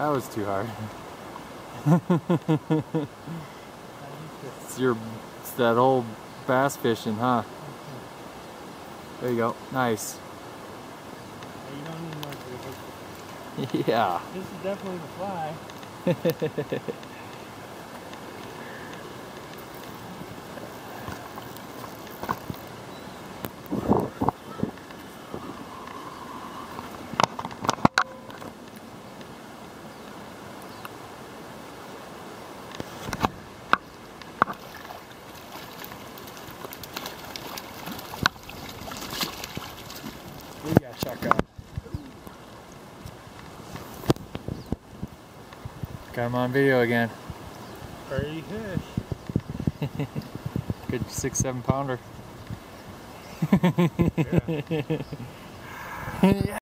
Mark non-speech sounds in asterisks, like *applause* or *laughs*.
That was too hard. it's your, it's that old bass fishing, huh? There you go. Nice. You don't need more for the hook. Yeah. This is definitely the fly. *laughs* Got. Got him on video again. Pretty fish. *laughs* Good six, seven pounder. Yeah. *laughs* yeah.